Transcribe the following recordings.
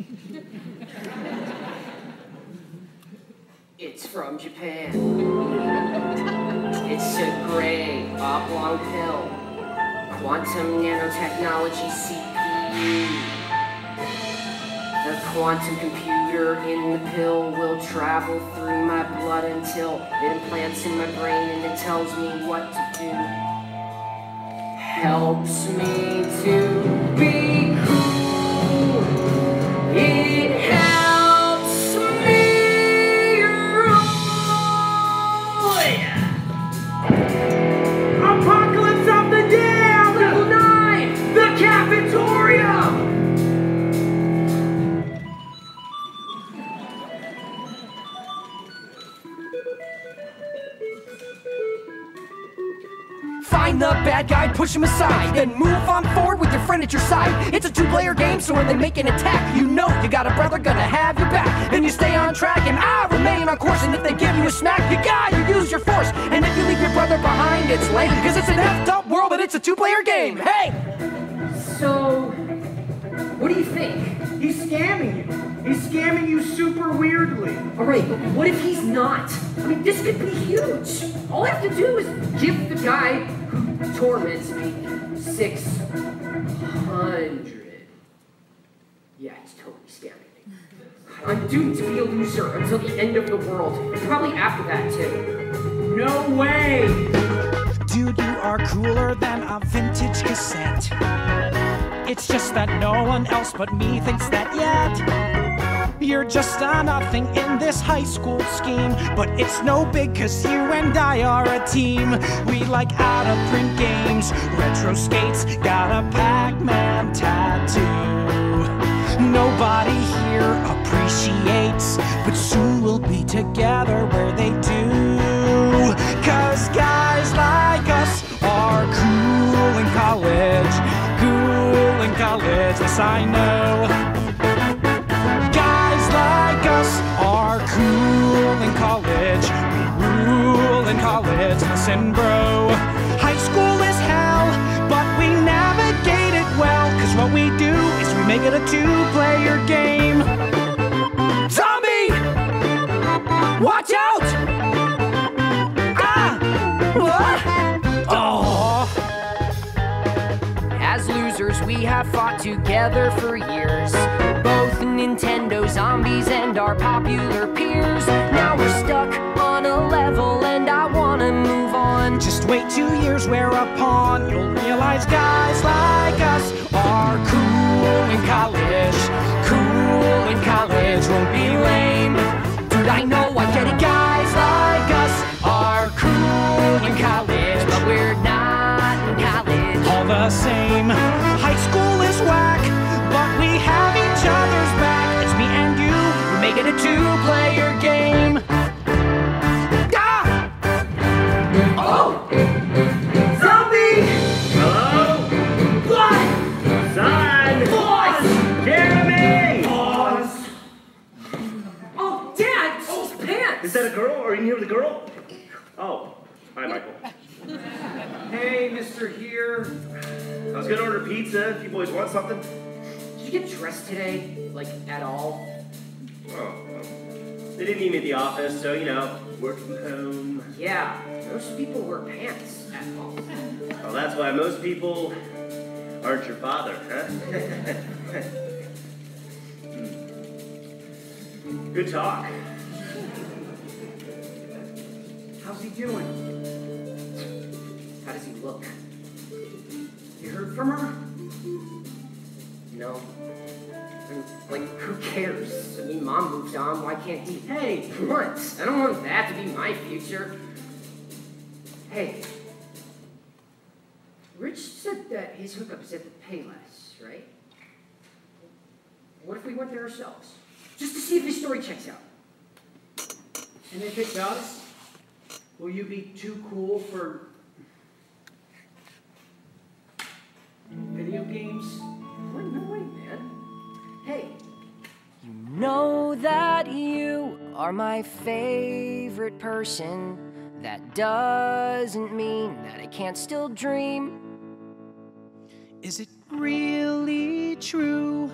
It's from Japan. It's a gray oblong pill. Quantum nanotechnology CPU. The quantum computer in the pill will travel through my blood until it implants in my brain and it tells me what to do. Helps me to Find the bad guy, push him aside, then move on forward with your friend at your side. It's a two-player game, so when they make an attack, you know you got a brother gonna have your back. Then you stay on track and I remain on course. And if they give you a smack, you got you use your force. And if you leave your brother behind, it's lame, cause it's an effed up world, but it's a two-player game. Hey! So, what do you think? He's scamming you. He's scamming you super weirdly. Alright, but what if he's not? I mean, this could be huge. All I have to do is give the guy torments me 600. Yeah, he's totally scamming me. I'm doomed to be a loser until the end of the world. Probably after that, too. No way! Dude, you are cooler than a vintage cassette. It's just that no one else but me thinks that yet. You're just a nothing in this high school scheme. But it's no big, cause you and I are a team. We like out of print games, retro skates, got a Pac Man tattoo. Nobody here appreciates, but soon we'll be together where they do. Cause guys like us are cool in college, cool in college, yes I know. Listen bro. High school is hell, but we navigate it well, cause what we do is we make it a two-player game. Zombie! Watch out! Ah! What? Oh! As losers, we have fought together for years. Both Nintendo zombies and our popular peers. Years, whereupon you'll realize guys like us are cool in college. Cool in college won't be lame. Dude, I know I get it. Guys like us are cool in college, But we're not in college. all the same. High school is whack, but we have each other's back. It's me and you, we make it a two-player game. Girl? Are you here with a girl? Oh, hi, Michael. Hey, Mr. Heere. I was gonna order pizza if you boys want something. Did you get dressed today? Like, at all? Oh, well, they didn't need me at the office, so you know, work from home. Yeah, most people wear pants at home. Well, that's why most people aren't your father, huh? Hmm. Good talk. He doing? How does he look? You heard from her? No. Like, who cares? I mean, mom moved on. Why can't he? Hey, What? I don't want that to be my future. Hey. Rich said that his hookup is at the Payless, right? What if we went there ourselves? Just to see if his story checks out. and if it does, will you be too cool for video games? What? No way, man. Hey, You Know that you are my favorite person. That doesn't mean that I can't still dream. Is it really true?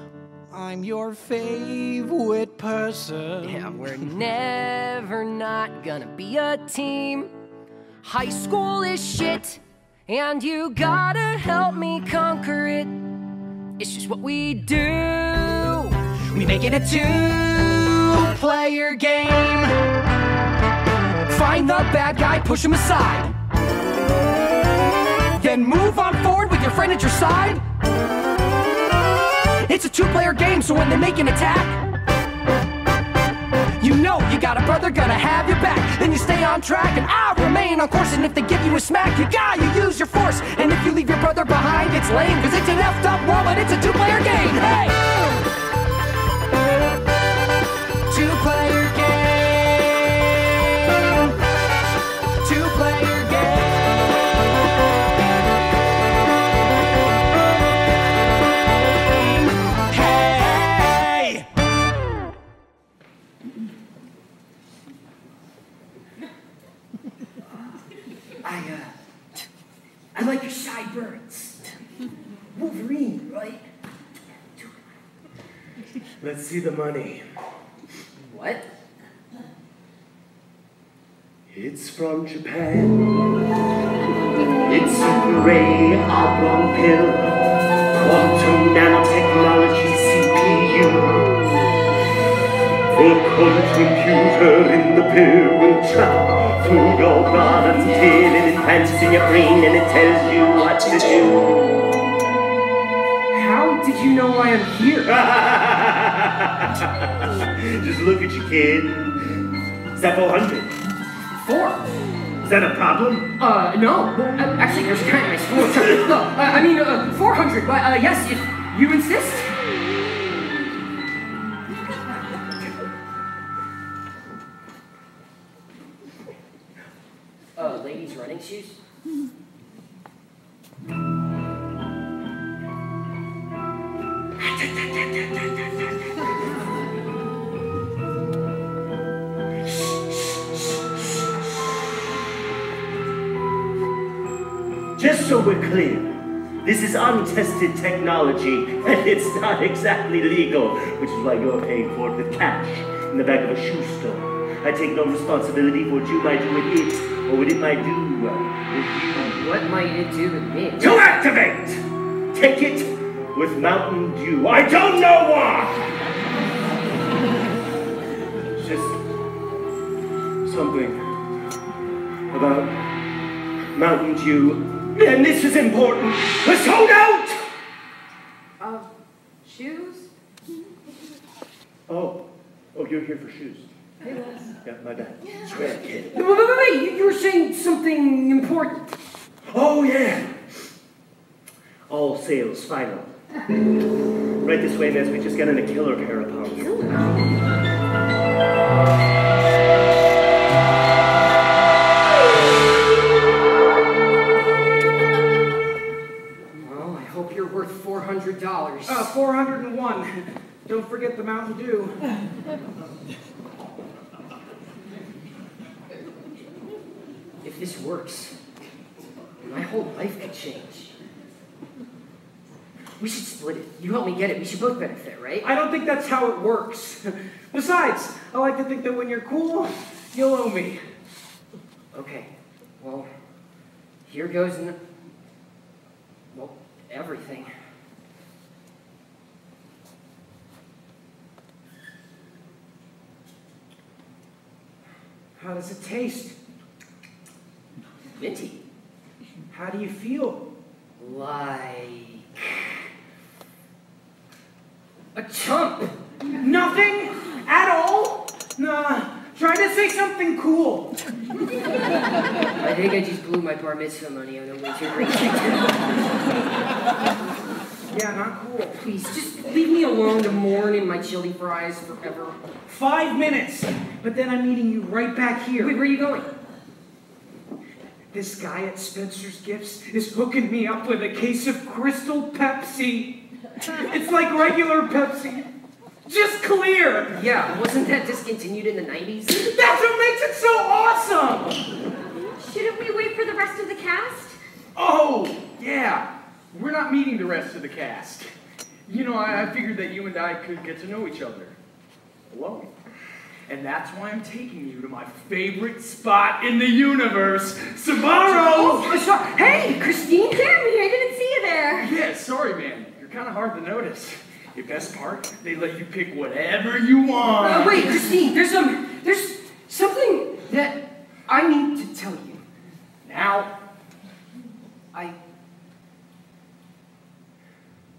I'm your favorite person. Yeah, we're never not gonna be a team. High school is shit, and you gotta help me conquer it. It's just what we do. We make it a two player game. Find the bad guy, push him aside. Then move on forward with your friend at your side. It's a two player game, so when they make an attack, you know you got a brother gonna have your back. Then you stay on track and I remain on course. And if they give you a smack, you gotta use your force. And if you leave your brother behind, it's lame, cause it's an effed up world, but it's a two player game. Hey! See the money. What? It's from Japan. It's a ray oblong pill. Quantum nanotechnology CPU. For computer in the pill will trap through your blood until it implants in your brain and it tells you what to do. How did you know why I am here? Just look at you, kid. Is that 400? Four. Is that a problem? Uh, no. Actually, there's kind of no, uh, I mean, uh, 400. But, uh, yes, if you insist. Just so we're clear, this is untested technology, and it's not exactly legal, which is why you're paying for it with cash in the back of a shoe store. I take no responsibility for what you might do with it, or what it might do uh, with you. What might it do with me? To activate! Take it with Mountain Dew. I don't know why! It's just something about Mountain Dew. And this is important. We're sold out! Uh, shoes? Oh, oh, you're here for shoes. Yeah, my bad. Kid. Wait, wait, wait, you were saying something important. Oh, yeah. All sales final. Right this way, miss. We just got in a killer pair of pumps. Well, I hope you're worth $400. Uh, 401. Don't forget the Mountain Dew. if this works, my whole life could change. We should split it. You help me get it. We should both benefit, right? I don't think that's how it works. Besides, I like to think that when you're cool, you'll owe me. Okay. Well, here goes n- well, everything. How does it taste? Minty. How do you feel? Like a chump. Nothing at all? Nah, try to say something cool. I think I just blew my bar mitzvah money on a winter break. Yeah, not cool. Please, just leave me alone to mourn in my chili fries forever. Five minutes, but then I'm meeting you right back here. Wait, where are you going? This guy at Spencer's Gifts is hooking me up with a case of Crystal Pepsi. It's like regular Pepsi, just clear. Yeah, wasn't that discontinued in the 90s? That's what makes it so awesome. Shouldn't we wait for the rest of the cast? Oh, yeah. We're not meeting the rest of the cast. You know, I, I figured that you and I could get to know each other alone. And that's why I'm taking you to my favorite spot in the universe, Sbarro! Oh, hey, Christine Jeremy, I didn't see you there. Yeah, sorry, man. You're kind of hard to notice. The best part, they let you pick whatever you want. Uh, wait, Christine, there's um, there's something that I need to tell you. Now, I.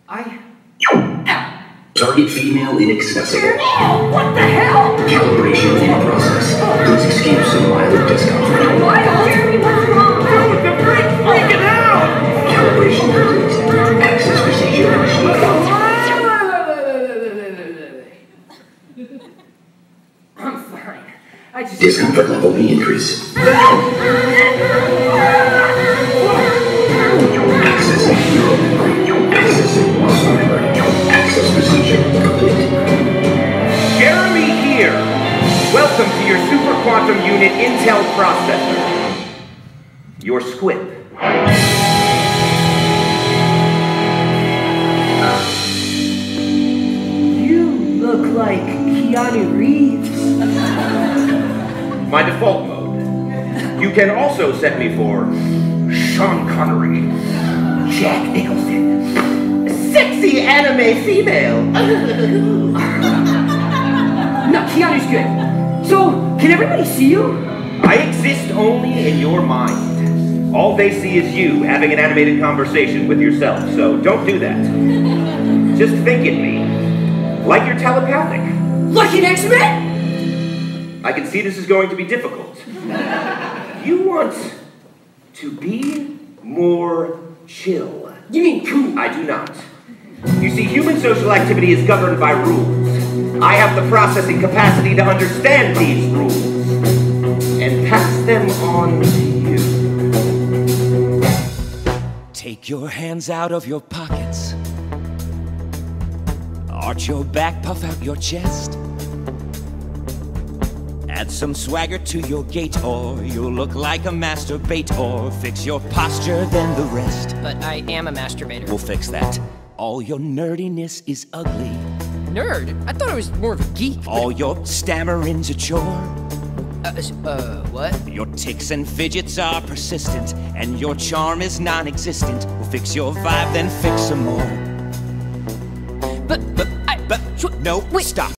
I. Target female inaccessible. Oh, what the hell? Calibration in process. Please excuse some mild discomfort. Why, Discomfort level may increase. Accessing neural memory. Accessing muscle memory. Access procedure complete. Jeremy Heere. Welcome to your Super Quantum Unit Intel processor. Your SQUIP. My default mode. You can also set me for Sean Connery, Jack Nicholson, sexy anime female. No, Keanu's good. So, can everybody see you? I exist only in your mind. All they see is you having an animated conversation with yourself, so don't do that. Just think in me. Like you're telepathic. Like an X-Men? I can see this is going to be difficult. You want to be more chill. You mean cool? I do not. You see, human social activity is governed by rules. I have the processing capacity to understand these rules and pass them on to you. Take your hands out of your pockets. Arch your back, puff out your chest. Add some swagger to your gait, or you'll look like a masturbate, or fix your posture, then the rest. But I am a masturbator. We'll fix that. All your nerdiness is ugly. Nerd? I thought I was more of a geek. All your stammering's a chore. Uh, uh, what? Your ticks and fidgets are persistent, and your charm is non existent. We'll fix your vibe, then fix some more. But, but, I, But, no, Wait. stop.